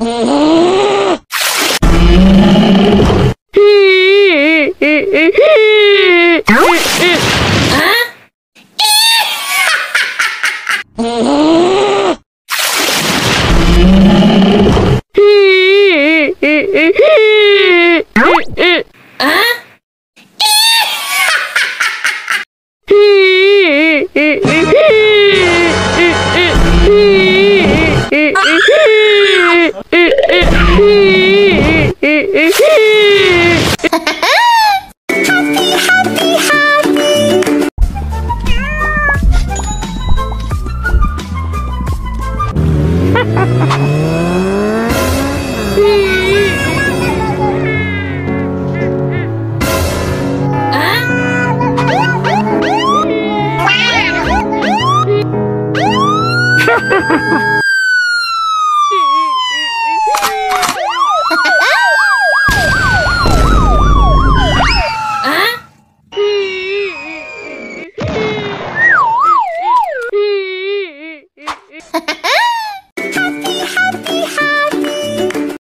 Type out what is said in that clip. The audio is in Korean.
Hee hee hee! Ha ha!